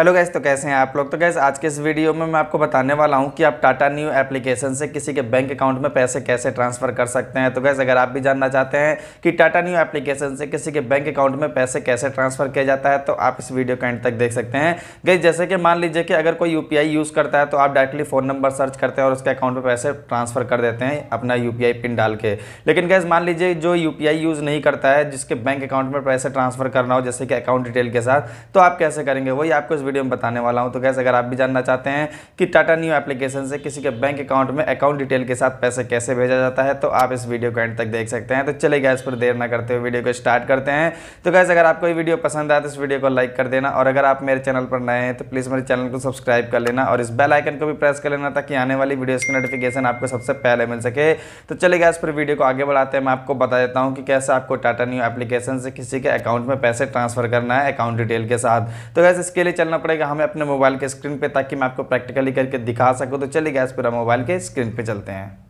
Hello guys तो कैसे हैं आप लोग? तो गैस आज के इस वीडियो में मैं आपको बताने वाला हूँ कि आप टाटा न्यू एप्लीकेशन से किसी के बैंक अकाउंट में पैसे कैसे ट्रांसफ़र कर सकते हैं। तो गैस अगर आप भी जानना चाहते हैं कि टाटा न्यू एप्लीकेशन से किसी के बैंक अकाउंट में पैसे कैसे ट्रांसफ़र किया जाता है तो आप इस वीडियो का एंड तक देख सकते हैं। गैस जैसे कि मान लीजिए कि अगर कोई यूपीआई यूज़ करता है तो आप डायरेक्टली फ़ोन नंबर सर्च करते हैं और उसके अकाउंट में पैसे ट्रांसफ़र कर देते हैं अपना यूपीआई पिन डाल के। लेकिन गैस मान लीजिए जो यूपीआई यूज़ नहीं करता है, जिसके बैंक अकाउंट में पैसे ट्रांसफ़र करना हो, जैसे कि अकाउंट डिटेल के साथ तो आप कैसे करेंगे? वही आपको इस वीडियो में बताने वाला हूँ। तो गैस अगर आप भी जानना चाहते हैं कि टाटा न्यू एप्लीकेशन से किसी के बैंक अकाउंट में अकाउंट डिटेल के साथ पैसे कैसे भेजा जाता है तो आप इस वीडियो को एंड तक देख सकते हैं। तो चले गैस पर देर ना करते हुए वीडियो को स्टार्ट करते हैं। तो गैस अगर आपको वीडियो पसंद आए तो इस वीडियो को लाइक कर देना। और अगर आप मेरे चैनल पर नए हैं तो प्लीज़ मेरे चैनल को सब्सक्राइब कर लेना। और इस बेल आइकन को भी प्रेस कर लेना, ताकि आने वाली वीडियोज़ की नोटिफिकेशन आपको सबसे पहले मिल सके। तो चले गैस पर वीडियो को आगे बढ़ाते हैं। मैं आपको बता देता हूँ कि कैसे आपको टाटा न्यू एप्लीकेशन से किसी के अकाउंट में पैसे ट्रांसफ़र करना है अकाउंट डिटेल के साथ। तो गैस इसके लिए चलना पड़ेगा हमें अपने मोबाइल के स्क्रीन पे ताकि मैं आपको प्रैक्टिकली करके दिखा सकूँ। तो चलिए गैस पूरा मोबाइल के स्क्रीन पे चलते हैं।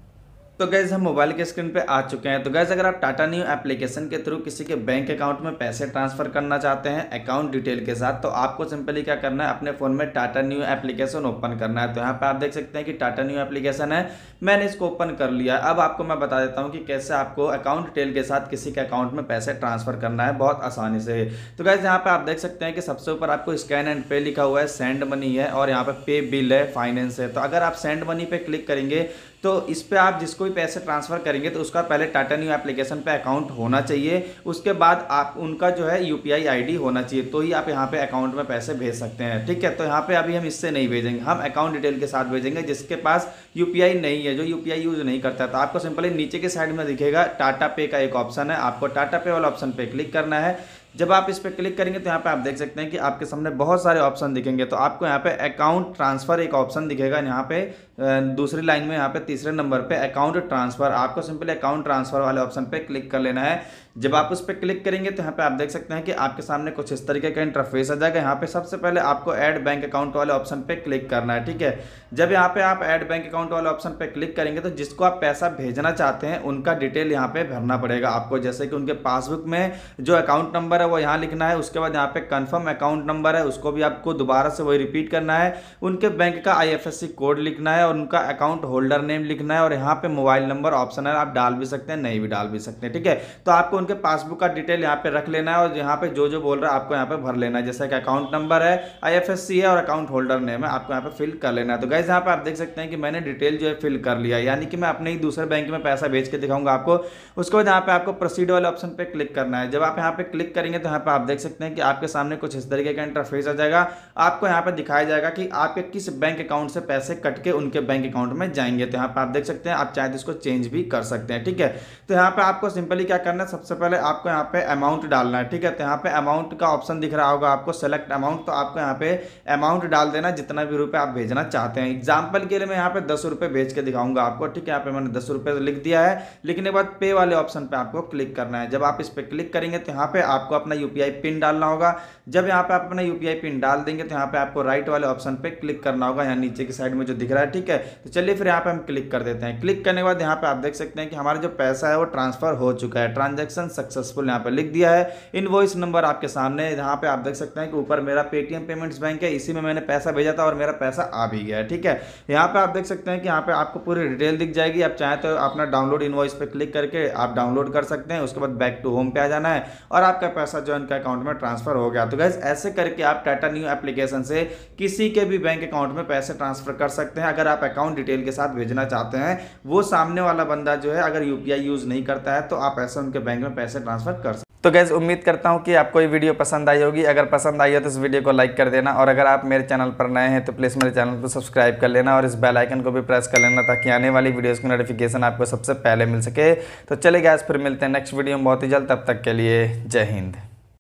तो गैज़ हम मोबाइल के स्क्रीन पे आ चुके हैं। तो गैज़ अगर आप टाटा न्यू एप्लीकेशन के थ्रू किसी के बैंक अकाउंट में पैसे ट्रांसफ़र करना चाहते हैं अकाउंट डिटेल के साथ तो आपको सिंपली क्या करना है? अपने फ़ोन में टाटा न्यू एप्लीकेशन ओपन करना है। तो यहाँ पे आप देख सकते हैं कि टाटा न्यू एप्लीकेशन है। मैंने इसको ओपन कर लिया अब आपको मैं बता देता हूँ कि कैसे आपको अकाउंट डिटेल के साथ किसी के अकाउंट में पैसे ट्रांसफ़र करना है बहुत आसानी से। तो गैज़ यहाँ पर आप देख सकते हैं कि सबसे ऊपर आपको स्कैन एंड पे लिखा हुआ है। सेंड मनी है और यहाँ पर पे बिल है फाइनेंस है। तो अगर आप सेंड मनी पे क्लिक करेंगे तो इस पर आप जिसको भी पैसे ट्रांसफ़र करेंगे तो उसका पहले टाटा न्यू एप्लीकेशन पे अकाउंट होना चाहिए। उसके बाद आप, उनका जो है यू पी होना चाहिए तो ही आप यहाँ पे अकाउंट में पैसे भेज सकते हैं, ठीक है? तो यहाँ पे अभी हम इससे नहीं भेजेंगे, हम अकाउंट डिटेल के साथ भेजेंगे, जिसके पास यूपीआई नहीं है, जो यू यूज़ नहीं करता तो आपको सिंपली नीचे के साइड में दिखेगा, टाटा पे का एक ऑप्शन है, आपको टाटा पे वाला ऑप्शन पे क्लिक करना है। जब आप इस पर क्लिक करेंगे तो यहाँ पे आप देख सकते हैं कि आपके सामने बहुत सारे ऑप्शन दिखेंगे तो आपको यहाँ पे अकाउंट ट्रांसफ़र एक ऑप्शन दिखेगा, यहाँ पे दूसरी लाइन में यहाँ पे तीसरे नंबर पे अकाउंट ट्रांसफ़र आपको सिंपली अकाउंट ट्रांसफ़र वाले ऑप्शन पे क्लिक कर लेना है। जब आप उस पर क्लिक करेंगे तो यहाँ पे आप देख सकते हैं कि आपके सामने कुछ इस तरीके का इंटरफेस आ जाएगा। यहाँ पे सबसे पहले आपको ऐड बैंक अकाउंट वाले ऑप्शन पे क्लिक करना है, ठीक है? जब यहाँ पे आप ऐड बैंक अकाउंट वाले ऑप्शन पे क्लिक करेंगे तो जिसको आप पैसा भेजना चाहते हैं, उनका डिटेल यहाँ पे भरना पड़ेगा आपको। जैसे कि उनके पासबुक में जो अकाउंट नंबर है, वो यहाँ लिखना है। उसके बाद यहाँ पे कन्फर्म अकाउंट नंबर है, उसको भी आपको दोबारा से वही रिपीट करना है। उनके बैंक का आईएफएससी कोड लिखना है और उनका अकाउंट होल्डर नेम लिखना है और यहाँ पे मोबाइल नंबर ऑप्शन है आप डाल भी सकते हैं नहीं भी डाल भी सकते हैं ठीक है तो आपको उनके पासबुक का डिटेल यहाँ पे रख लेना है और यहाँ पे जो जो बोल रहा है आपको यहाँ पे भर लेना है जैसे कि अकाउंट नंबर है आईएफएससी है और अकाउंट होल्डर नेम है आपको यहाँ पे फिल कर लेना है तो गैस यहाँ पे आप देख सकते हैं कि मैंने डिटेल जो है फिल कर लिया यानी कि मैं अपने ही दूसरे बैंक में पैसा भेज के दिखाऊँगा आपको उसके बाद यहाँ पे आपको प्रोसीड वाले ऑप्शन पे क्लिक करना है जब आप यहाँ पे क्लिक करेंगे तो यहाँ पे आप देख सकते हैं कि आपके सामने कुछ इस तरीके का इंटरफेस आ जाएगा आपको यहाँ पे दिखाया जाएगा कि आपके किस बैंक अकाउंट से पैसे कट के उनके बैंक अकाउंट में जाएँगे तो यहाँ पर आप देख सकते हैं आप चाहे तो इसको चेंज भी कर सकते हैं ठीक है तो यहाँ पर आपको सिंपली क्या करना है सबसे पहले आपको यहाँ पे अमाउंट डालना है ठीक है तो यहाँ पे अमाउंट का ऑप्शन दिख रहा होगा आपको सेलेक्ट अमाउंट तो आपको यहाँ पे अमाउंट डाल देना जितना भी रुपये आप भेजना चाहते हैं एग्ज़ाम्पल के लिए मैं यहाँ पे दस रुपए भेज के दिखाऊँगा आपको ठीक है यहाँ पे मैंने दस रुपए लिख दिया है लिखने के बाद पे वाले ऑप्शन पे आपको क्लिक करना है जब आप इस पर क्लिक करेंगे तो यहाँ पे आपको अपना यूपीआई पिन डालना होगा जब यहाँ पे आप अपना यूपीआई पिन डाल देंगे तो यहाँ पे आपको राइट वाले ऑप्शन पे क्लिक करना होगा यहाँ नीचे की साइड में जो दिख रहा है ठीक है तो चलिए फिर यहाँ पे हम क्लिक कर देते हैं। क्लिक करने के बाद यहाँ पे आप देख सकते हैं कि हमारा जो पैसा है वो ट्रांसफ़र हो चुका है। ट्रांजेक्शन सक्सेसफुल यहाँ पे लिख दिया है। इनवॉइस नंबर आपके सामने यहाँ पे आप देख सकते हैं कि ऊपर मेरा पेटीएम पेमेंट्स बैंक है। इसी में मैंने पैसा भेजा था और मेरा पैसा आ भी गया है, ठीक है? यहाँ पे आप देख सकते हैं कि यहाँ पे आपको पूरी डिटेल दिख जाएगी। आप चाहें तो अपना डाउनलोड इनवॉइस पे क्लिक करके आप डाउनलोड कर सकते हैं। उसके बाद बैक टू होम पे आ जाना है और आपका पैसा जो इनका अकाउंट में ट्रांसफ़र हो गया। तो गैस ऐसे करके आप टाटा न्यू एप्लीकेशन से किसी के भी बैंक अकाउंट में पैसे ट्रांसफ़र कर सकते हैं। अगर आप अकाउंट डिटेल के साथ भेजना चाहते हैं, वो सामने वाला बंदा जो है, अगर यूपीआई यूज़ नहीं करता है तो आप ऐसे उनके बैंक में पैसे ट्रांसफ़र कर सकते तो गैस उम्मीद करता हूँ कि आपको ये वीडियो पसंद आई होगी। अगर पसंद आई हो तो इस वीडियो को लाइक कर देना। और अगर आप मेरे चैनल पर नए हैं तो प्लीज़ मेरे चैनल को सब्सक्राइब कर लेना और इस बेल आइकन को भी प्रेस कर लेना ताकि आने वाली वीडियोज़ की नोटिफिकेशन आपको सबसे पहले मिल सके। तो चले गैस फिर मिलते हैं नेक्स्ट वीडियो में। बहुत ही जल्द, तब तक के लिए जय हिंद।